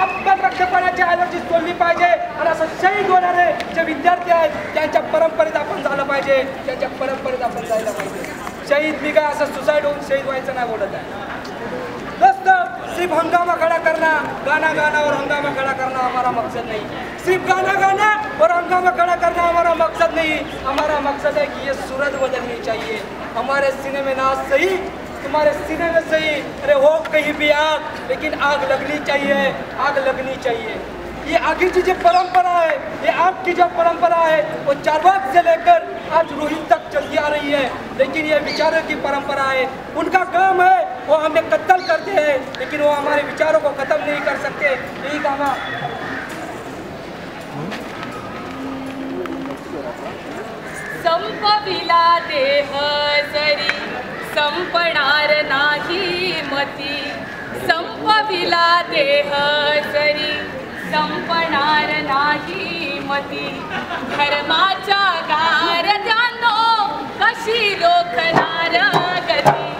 आपण रक्तपाण्याची ॲलर्जी सोडली पाहिजे. आणि असं शहीद होणारे जे विद्यार्थी आहेत त्यांच्या परंपरेत आपण झालं पाहिजे. त्यांच्या परंपरेत आपण जायला पाहिजे. शहीद मी काय असं सुसाईड होऊन शहीद व्हायचं नाही बोलत आहे. दोस्तों सिर्फ हंगामा खड़ा करना गाना गाना और हंगामा खड़ा करना हमारा मकसद नाही. सिर्फ गाना गाना और हंगामा खड़ा करना हमारा मकसद नहीं. हमारा मकसद है कि ये सूरत बदलनी चाहिए. हमारे सीने में ना सही तुम्हारे सीने में सही अरे हो कहीं भी आग, लेकिन आग लगनी चाहिए, आग लगनी चाहिए। ये आगे की जो परंपरा है, ये आपकी जो परंपरा है, वो चारवाक से लेकर आज रोहित तक चलती आ रही है। लेकिन ये विचारों की परंपरा है, उनका काम है, वो हमें कत्ल करते हैं, लेकिन वो हमारे विचारों को खत्म नहीं कर सकते। यही काम संपविला देह संपणार नाही मती. संपविला देह जरी. संपणार नाही मती. धर्माच्या गारजानो कशी रोखणार गती?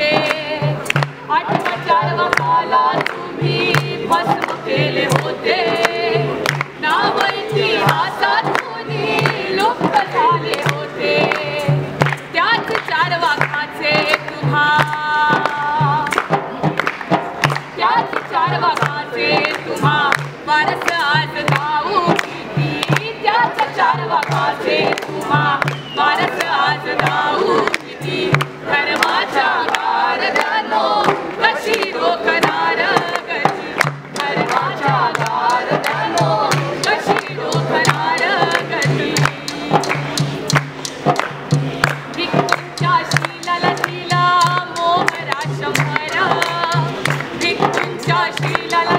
होते आठवाच्या वाला तुम्ही भस्म केले होते. नाव इतिहासात कोणी लुप्त झाले होते. त्याच चार वाघाचे तुम्हा. त्याच चार वाघाचे तुम्हा. वारस आज गाऊ चार वाघाचे तुम्हा. वारस आज